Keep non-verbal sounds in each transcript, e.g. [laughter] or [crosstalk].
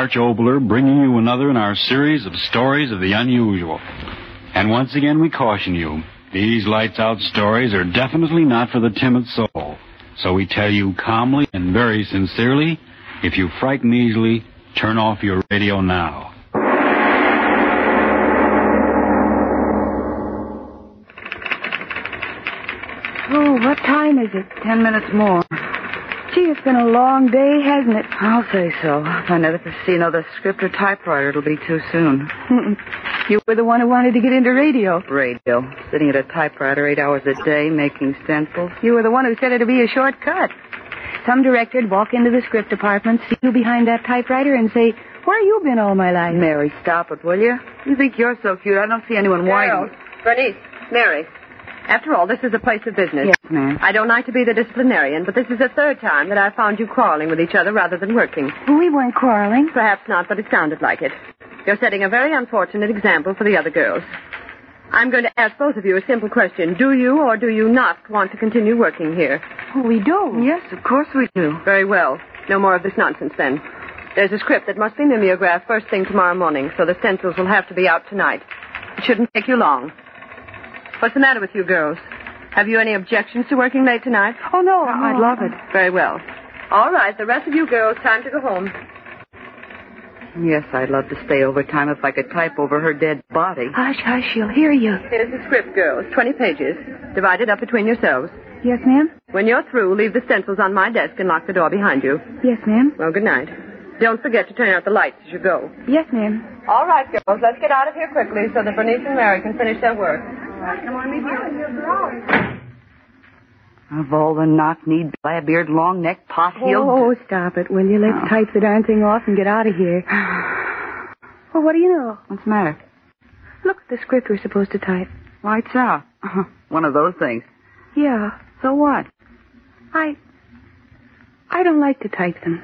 Arch Oboler bringing you another in our series of stories of the unusual. And once again, we caution you these lights out stories are definitely not for the timid soul. So we tell you calmly and very sincerely if you frighten easily, turn off your radio now. Oh, what time is it? Ten minutes more. Gee, it's been a long day, hasn't it? I'll say so. If I never see another script or typewriter, it'll be too soon. you were the one who wanted to get into radio. Radio. Sitting at a typewriter eight hours a day, making stencils. You were the one who said it'd be a shortcut. Some director'd walk into the script department, see you behind that typewriter, and say, where you been all my life? Mary, stop it, will you? You think you're so cute. I don't see anyone Gerald, whining. Bernice, Mary. After all, this is a place of business. Yes, ma'am. I don't like to be the disciplinarian, but this is the third time that I've found you quarreling with each other rather than working. We weren't quarreling. Perhaps not, but it sounded like it. You're setting a very unfortunate example for the other girls. I'm going to ask both of you a simple question. Do you or do you not want to continue working here? Oh, we do. Yes, of course we do. Very well. No more of this nonsense then. There's a script that must be mimeographed first thing tomorrow morning, so the stencils will have to be out tonight. It shouldn't take you long. What's the matter with you girls? Have you any objections to working late tonight? Oh, no. Uh-uh. I'd love it. Very well. All right, the rest of you girls, time to go home. Yes, I'd love to stay overtime if I could type over her dead body. Hush, hush, she'll hear you. Here's the script, girls. Twenty pages. Divide it up between yourselves. Yes, ma'am? When you're through, leave the stencils on my desk and lock the door behind you. Yes, ma'am? Well, good night. Don't forget to turn out the lights as you go. Yes, ma'am. All right, girls, let's get out of here quickly so that Bernice and Mary can finish their work. Come on, meet you. Of all the knock-kneed, blab-eared, long-necked, pot-heeled... Oh, oh, stop it, will you? Let's Oh. type the darn thing off and get out of here. [sighs] Well, what do you know? What's the matter? Look at the script we're supposed to type. Lights out. [laughs] One of those things. Yeah, So what? I. I don't like to type them.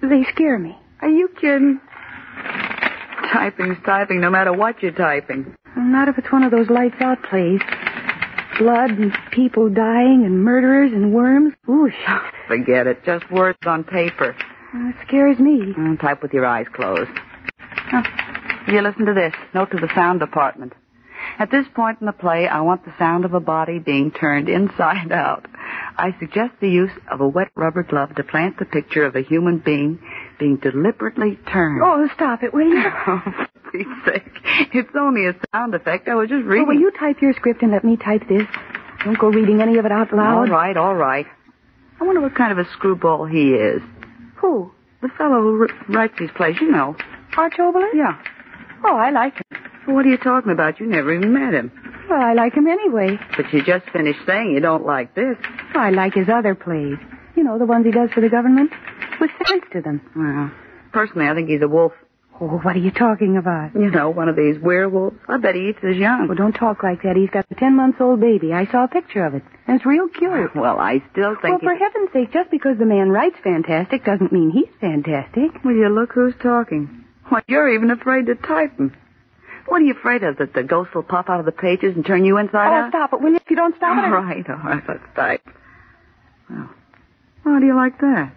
They scare me. Are you kidding? Typing's typing no matter what you're typing. Not if it's one of those lights out plays. Blood and people dying and murderers and worms. Oosh. Forget it. Just words on paper. That scares me. Mm, type with your eyes closed. Huh. You listen to this. Note to the sound department. At this point in the play, I want the sound of a body being turned inside [laughs] out. I suggest the use of a wet rubber glove to plant the picture of a human being being deliberately turned. Oh, stop it, will you? [laughs] Pete's sake. It's only a sound effect. I was just reading. Oh, will you type your script and let me type this? Don't go reading any of it out loud. All right, all right. I wonder what kind of a screwball he is. Who? The fellow who r- writes these plays, you know. Arch Oboler? Yeah. Oh, I like him. What are you talking about? You never even met him. Well, I like him anyway. But you just finished saying you don't like this. Well, I like his other plays. You know, the ones he does for the government. With sense to them. Well, personally, I think he's a wolf. Oh, what are you talking about? You know, one of these werewolves. I bet he eats his young. Well, don't talk like that. He's got a ten-month-old baby. I saw a picture of it. And it's real cute. Well, I still think. Well, for heaven's sake, just because the man writes fantastic doesn't mean he's fantastic. Will you look who's talking? Why, you're even afraid to type 'em. What are you afraid of? That the ghost will pop out of the pages and turn you inside oh, out? stop it, will you? If you don't stop it, All right, all right, let's type. Well, how do you like that?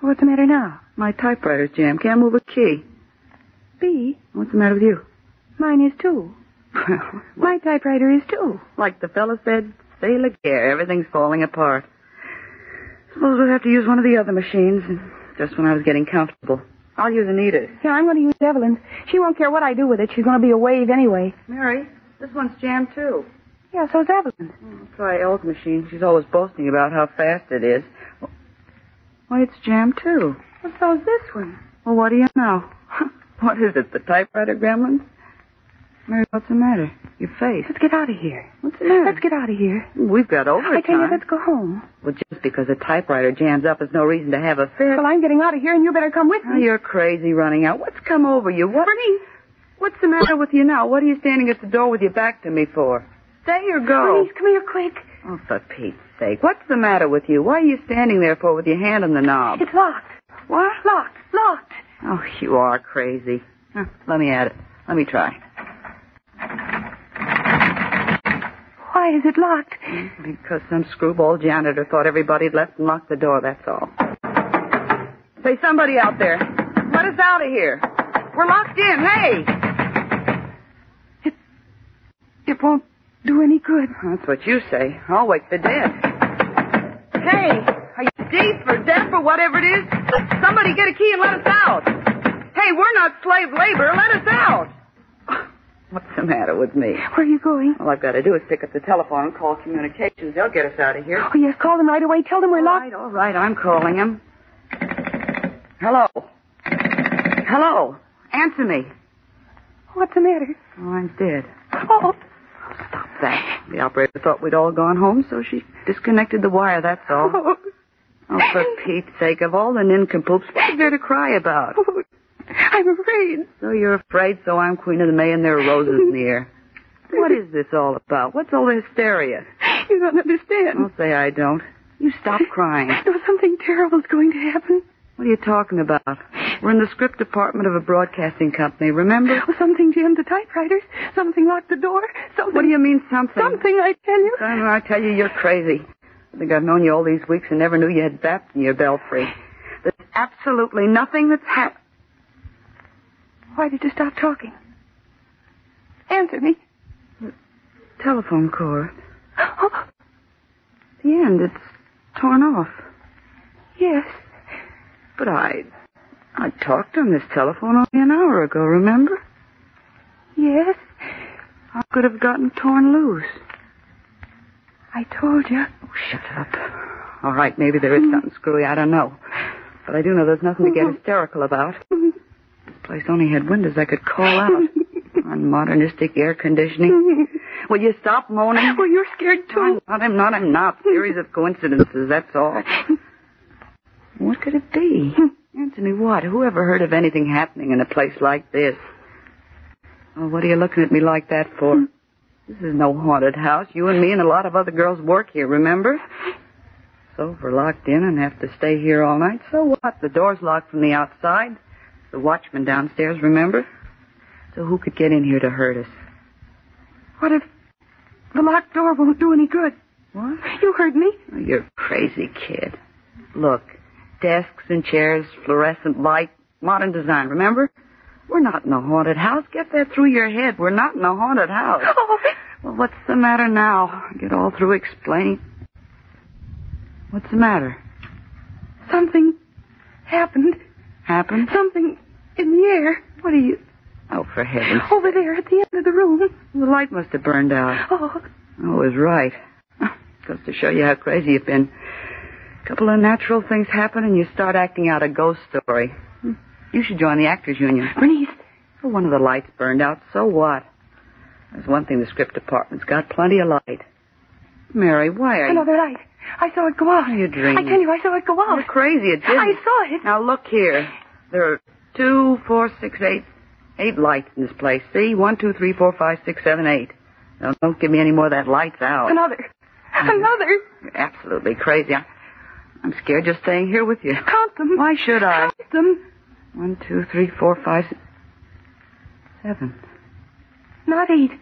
What's the matter now? My typewriter's jammed. Can't move a key. B, What's the matter with you? mine is too. Well, My typewriter is too. like the fellow said, say la guerre, everything's falling apart. Suppose we'll have to use one of the other machines, just when I was getting comfortable. I'll use Anita's. Yeah, I'm going to use Evelyn's. She won't care what I do with it. She's going to be a wave anyway. Mary, this one's jammed too. Yeah, so's Evelyn's. I'll try Elle's machine. She's always boasting about how fast it is. Why, it's jammed too. Well, so's this one. Well, what do you know? [laughs] what is it, the typewriter gremlins? Mary, what's the matter? Your face. Let's get out of here. What's the matter? Let's get out of here. We've got overtime. I tell you, let's go home. Well, just because a typewriter jams up is no reason to have a fit. Well, I'm getting out of here, and you better come with Oh, me. you're crazy running out. What's come over you? What? Bernice. What's the matter with you now? What are you standing at the door with your back to me for? Stay or go? Please, come here quick. Oh, for Pete's sake. What's the matter with you? Why are you standing there for with your hand on the knob? It's locked. What? Locked. Locked. Oh, you are crazy. Huh, let me at it. Let me try. Why is it locked? Because some screwball janitor thought everybody'd left and locked the door, that's all. Say, somebody out there, let us out of here. We're locked in. Hey! It won't do any good. That's what you say. I'll wake the dead. Hey! Deaf or deaf or whatever it is? Somebody get a key and let us out. Hey, we're not slave labor. Let us out. [sighs] What's the matter with me? Where are you going? All I've got to do is pick up the telephone and call communications. They'll get us out of here. Oh, yes, call them right away. Tell them we're All locked. right, all right. I'm calling him. Hello. Hello. Answer me. What's the matter? Oh, I'm dead. Oh, Stop that. The operator thought we'd all gone home, so she disconnected the wire, that's all. oh. Oh, for [laughs] Pete's sake, of all the nincompoops, what is there to cry about? oh. [laughs] I'm afraid. So you're afraid, so I'm Queen of the May and there are roses in the air. [laughs] What is this all about? What's all the hysteria? You don't understand. Don't say I don't. You stop crying. Was something terrible's going to happen. What are you talking about? We're in the script department of a broadcasting company, remember? Oh, something jammed the typewriters. Something locked the door. Something. What do you mean something? Something, I tell you. Simon, I tell you, you're crazy. I think I've known you all these weeks and never knew you had bap in your belfry. There's absolutely nothing that's happened. Why did you stop talking? Answer me. The Telephone cord. [gasps] Oh, The end, it's torn off. yes. But I, I talked on this telephone only an hour ago, remember? Yes. I could have gotten torn loose? I told you. Oh, shut up. All right, maybe there is something screwy, I don't know. But I do know there's nothing to get hysterical about. This place only had windows I could call out. On modernistic air conditioning. Will you stop moaning? Well, you're scared too. I'm not, I'm not, I'm not. Series of coincidences, that's all. What could it be? Anthony, what? Who ever heard of anything happening in a place like this? Oh, what are you looking at me like that for? This is no haunted house. You and me and a lot of other girls work here, remember? So if we're locked in and have to stay here all night, so what? The door's locked from the outside. The watchman downstairs, remember? So who could get in here to hurt us? What if the locked door won't do any good? What? You heard me. Oh, you're crazy kid. Look, desks and chairs, fluorescent light, modern design, remember? We're not in a haunted house. Get that through your head. We're not in a haunted house. [laughs] Oh, Well, what's the matter now? Get all through explaining. What's the matter? something happened. Happened? Something in the air. What are you... Oh, for heaven's [laughs] Over there at the end of the room. The light must have burned out. Oh, Oh, I was right. [laughs] Goes to show you how crazy you've been. A couple of natural things happen and you start acting out a ghost story. You should join the Actors Union. Bernice. Well, one of the lights burned out. So what? There's one thing the script department's got plenty of light. Mary, why are you... Another light. I saw it go out. You're dreaming. I tell you, I saw it go out. You're crazy. It didn't. I saw it. Now look here. There are two, four, six, eight, eight lights in this place. See? One, two, three, four, five, six, seven, eight. Now don't give me any more of that lights out. Another. Another. You're absolutely crazy. I, I'm scared just staying here with you. Count them. Why should I? Count them. One, two, three, four, five, six, seven. Not eight.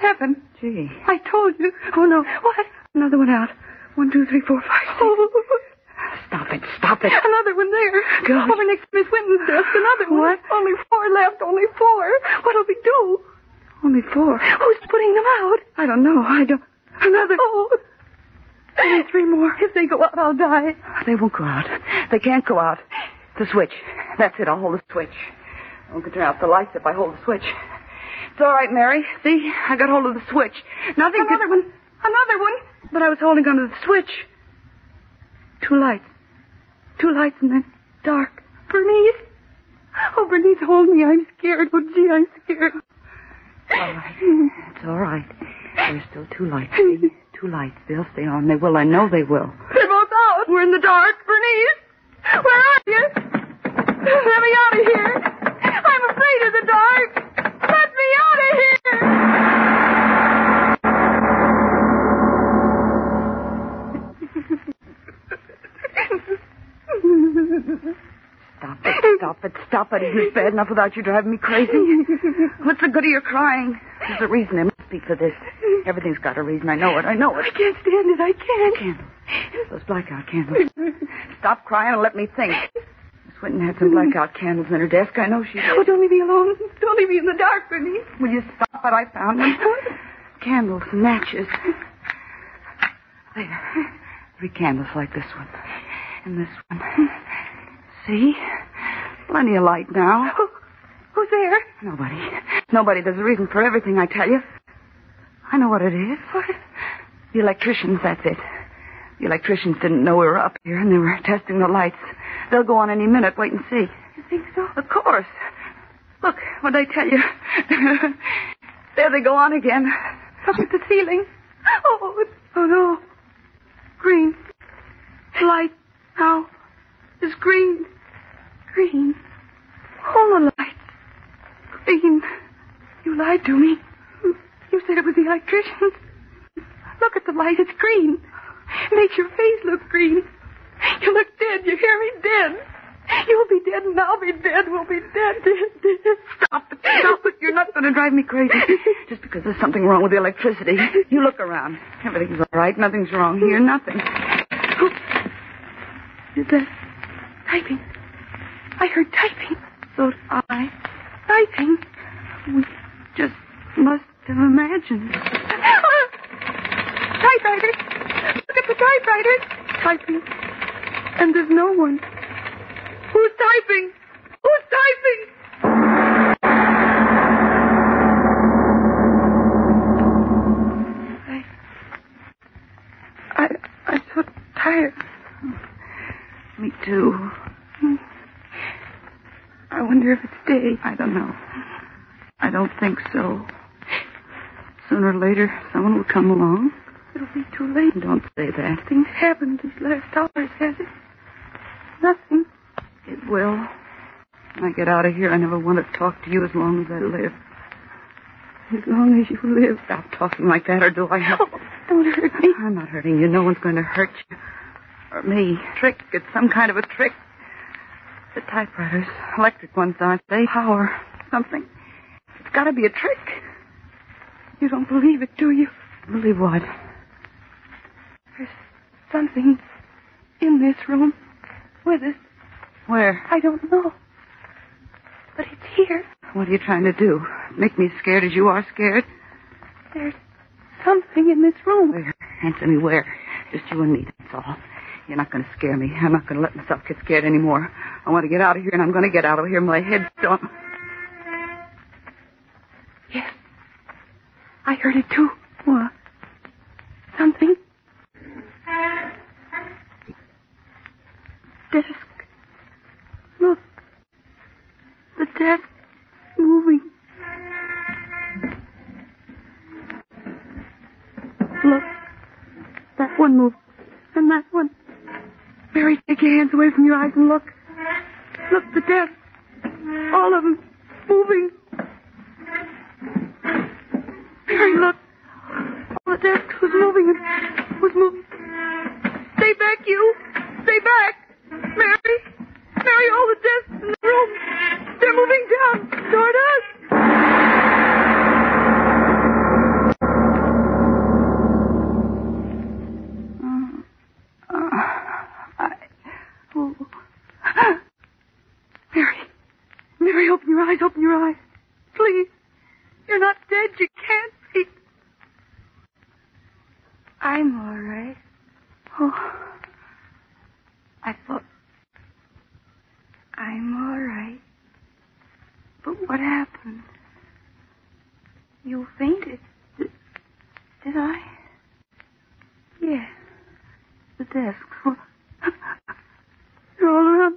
Seven. Gee. I told you. Oh, no. What? Another one out. One, two, three, four, five, six. Oh. Stop it. Stop it. Another one there. Gosh. Over next to Miss Winton's desk. Another one. What? Only four left. Only four. What'll we do? Only four. Who's putting them out? I don't know. I don't. Another. Oh. Only three more. If they go out, I'll die. They won't go out. They can't go out. The switch. That's it. I'll hold the switch. I won't turn off the lights if I hold the switch. It's all right, Mary. See? I got hold of the switch. Nothing Another could... one. Another one. But I was holding onto the switch. Two lights. Two lights in the dark. Bernice. Oh, Bernice, hold me. I'm scared. Oh, gee, I'm scared. all right. It's all right. There's still two lights. See? [laughs] Two lights. They'll stay on. They will. I know they will. They're both out. We're in the dark. Bernice, where are you? Let me out of here. I'm afraid of the dark. Let me out of here. Stop it. Stop it. Stop it. It's bad enough without you driving me crazy. What's the good of your crying? There's a reason. There be for this. Everything's got a reason. I know it. I know it. I can't stand it. I can't. Candles. Those blackout candles. Stop crying and let me think. Miss Winton had some blackout candles in her desk. I know she did. Oh, don't leave me alone. Don't leave me in the dark, Bernice. Will you stop it? I found them. Candles, matches. There. Three candles like this one. And this one. See? Plenty of light now. Oh, who's there? Nobody. Nobody. There's a reason for everything, I tell you. I know what it is. What? [laughs] The electricians, that's it. The electricians didn't know we were up here, and they were [laughs] testing the lights. They'll go on any minute. Wait and see. You think so? Of course. Look, what'd I tell you? [laughs] there they go on again. Up at the ceiling. Oh, it's- oh no. Green. Light now is green. Green. All the lights. Green. You lied to me. You said it was the electricians. Look at the light. It's green. It makes your face look green. You look dead. You hear me? Dead. You'll be dead and I'll be dead. We'll be dead. Dead, dead. Stop it. Stop it. You're not going to drive me crazy. Just because there's something wrong with the electricity. You look around. Everything's all right. Nothing's wrong here. Nothing. Is that typing? I heard typing. So did I Typing. we just must have imagined. Typewriters. Look at the typewriters. Typing. And there's no one. Who's typing? Who's typing? I, I, I'm so tired. Me too. I wonder if it's day. I don't know. I don't think so. Sooner or later, someone will come along. It'll be too late. Don't say that. Things happened these last hours, has it? Nothing. It will. When I get out of here, I never want to talk to you as long as I live. As long as you live. Stop talking like that, or do I have Oh, don't hurt me. I'm not hurting you. No one's going to hurt you. Or me. Trick. It's some kind of a trick. The typewriters. Electric ones, aren't they? Power. Something. It's got to be a trick. You don't believe it, do you? Believe what? There's something in this room with us. Where? I don't know. But it's here. What are you trying to do? Make me scared as you are scared? There's something in this room. Where? Answer me where? Just you and me, that's all. You're not going to scare me. I'm not going to let myself get scared anymore. I want to get out of here, and I'm going to get out of here. My head's done. Yes. I heard it too. What? Something. Desk. Look. The desk moving. Look. That one moved. And that one. Mary, take your hands away from your eyes and look. Look, the desk. All of them moving. Mary, look. All the desk was moving and was moving. Stay back, you. Stay back. Mary. Mary, all the desks in the room. They're moving down toward us. I... Oh. Mary. Mary, open your eyes. Open your eyes. Please. You're not dead. You can't be. I'm all right. Oh. I thought... I'm all right. But what happened? You fainted. Did I? Yeah. The desk. They're all around.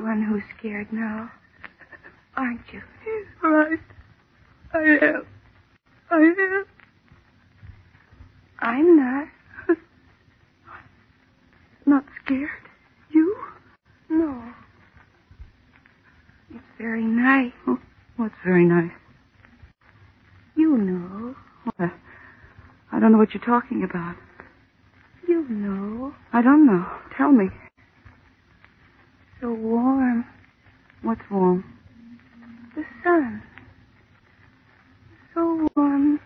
All one You're scared now, aren't you? Right. I am. I am. I'm not. Not scared. You? No. It's very nice. Oh, what's very nice? You know. What? I don't know what you're talking about. You know. I don't know. Tell me. So warm. What's warm? The sun. So warm.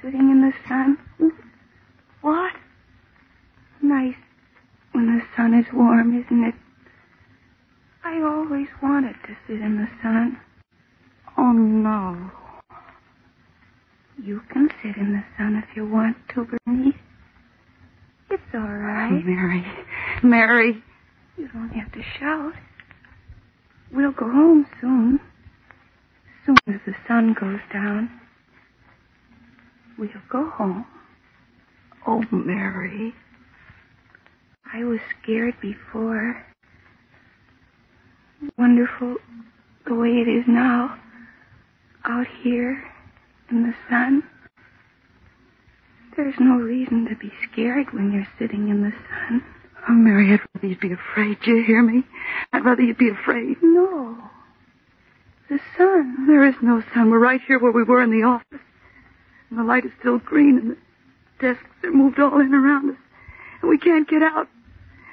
Sitting in the sun. What? Nice when the sun is warm, isn't it? I always wanted to sit in the sun. Oh, no. You can sit in the sun if you want to, Bernice. It's all right. [laughs] Mary. Mary. You don't have to shout. We'll go home soon. Soon as the sun goes down. We'll go home. Oh, Mary. I was scared before. Wonderful the way it is now. Out here in the sun. There's no reason to be scared when you're sitting in the sun. Oh, Mary, I'd rather you'd be afraid. Do you hear me? I'd rather you'd be afraid. No. The sun. There is no sun. We're right here where we were in the office. And the light is still green and the desks are moved all in around us. And we can't get out.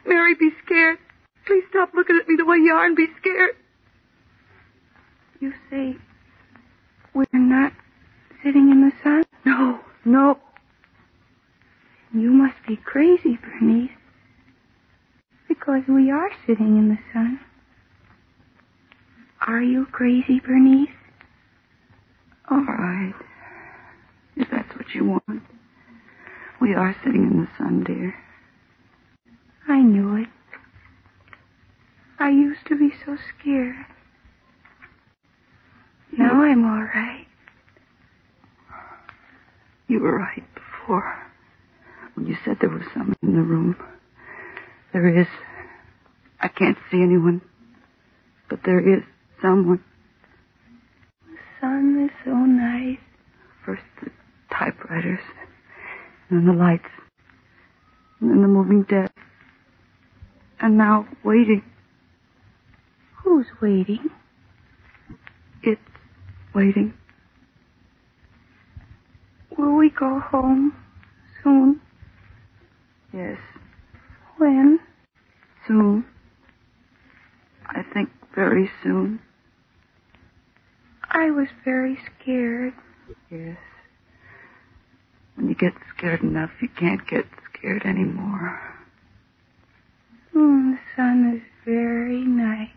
Mary, be scared. Please stop looking at me the way you are and be scared. You say we're not sitting in the sun? No, no. You must be crazy, Bernice. Because we are sitting in the sun. Are you crazy, Bernice? All right. If that's what you want. We are sitting in the sun, dear. I knew it. I used to be so scared. Now I'm all right. You were right before. When you said there was someone in the room. There is. I can't see anyone. But there is someone. The sun is so nice. First the typewriters. And then the lights. And then the moving desk. And now waiting. Who's waiting? It's waiting. Will we go home soon? Yes, When? soon. I think very soon. I was very scared. Yes. When you get scared enough, you can't get scared anymore. Mm, the sun is very nice.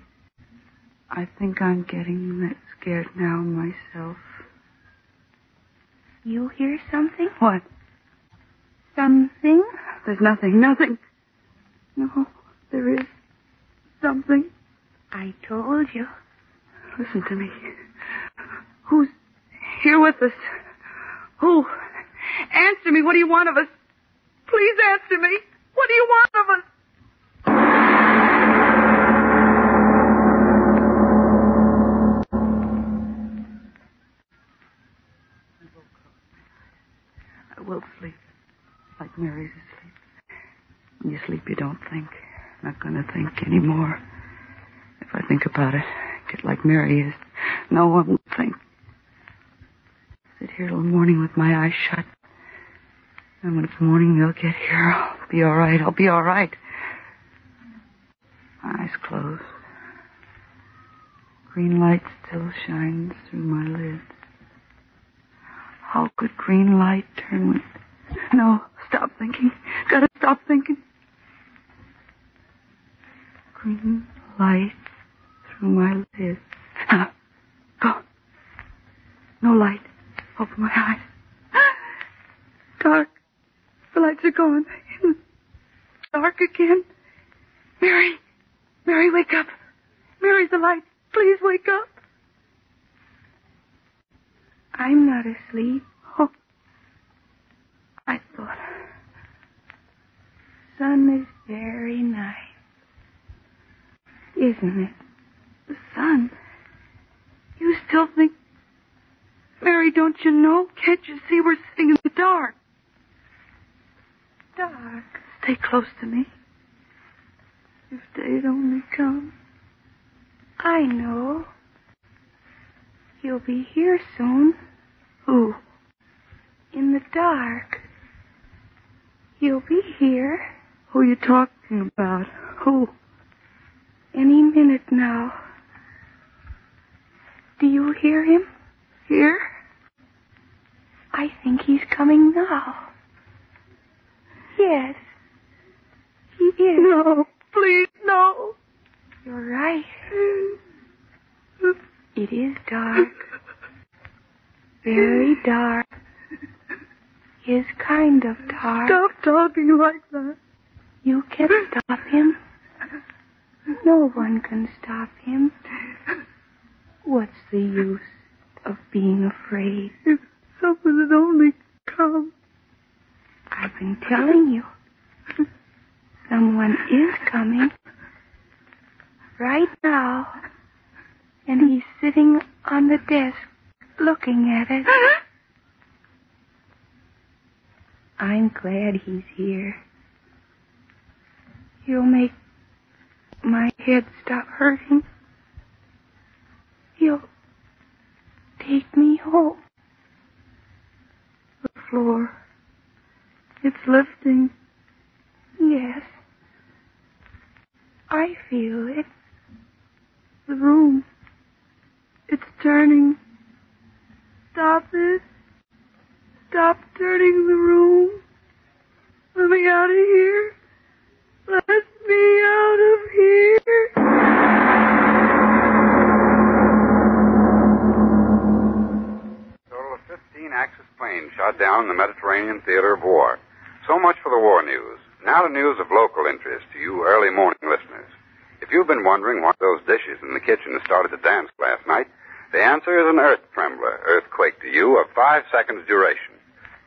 I think I'm getting that scared now myself. You hear something? What? Something? There's nothing, nothing. No, there is something. I told you. Listen to me. Who's here with us? Who? Answer me. What do you want of us? Please answer me. What do you want of us? I will sleep. Like Mary's asleep. When you sleep, you don't think. Not gonna think anymore. If I think about it, get like Mary is. No one won't think. Sit here till morning with my eyes shut. And when it's morning, they'll get here. I'll be all right. I'll be all right. My eyes closed. Green light still shines through my lids. How could green light turn when... No, stop thinking. Gotta stop thinking. Green light through my lids. Now, go. No light. Open my eyes. [gasps] Dark. The lights are gone. Dark again. Mary. Mary, wake up. Mary's the light. Please wake up. I'm not asleep. I thought. Sun is very nice. Isn't it? The sun. You still think. Mary, don't you know? Can't you see we're sitting in the dark? Dark. Stay close to me. If they'd only come. I know. He'll be here soon. Who? In the dark. He'll be here. Who are you talking about? Who? Any minute now. Do you hear him? Here? I think he's coming now. Yes. He is. No, please, no. You're right. [laughs] It is dark. Very dark. His kind of dark. Stop talking like that. You can stop him. No one can stop him. What's the use of being afraid? If someone had only come. I've been telling you. Someone is coming. Right now. And he's sitting on the desk looking at it. [laughs] I'm glad he's here. He'll make my head stop hurting. He'll take me home. The floor. It's lifting. Yes. I feel it. The room. It's turning. Stop it. Stop turning the room. Let me out of here. Let me out of here. Total of 15 Axis planes shot down in the Mediterranean theater of war. So much for the war news. Now the news of local interest to you early morning listeners. If you've been wondering why those dishes in the kitchen started to dance last night, the answer is an earth trembler, earthquake to you, of five seconds duration.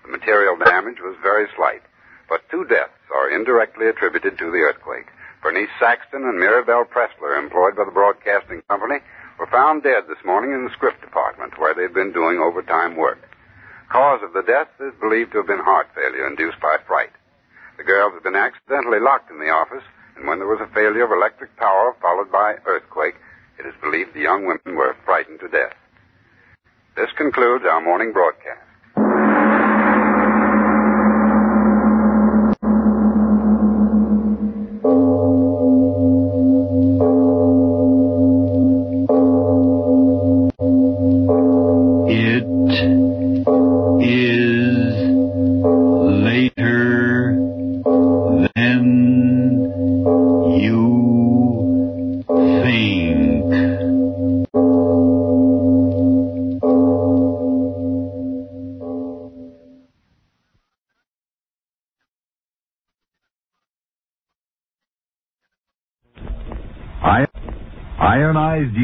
The material damage was very slight, but two deaths are indirectly attributed to the earthquake. Bernice Saxton and Mirabelle Pressler, employed by the broadcasting company, were found dead this morning in the script department where they'd been doing overtime work. Cause of the death is believed to have been heart failure induced by fright. The girls had been accidentally locked in the office, and when there was a failure of electric power followed by earthquake, it is believed the young women were frightened to death. This concludes our morning broadcast. I- Ironized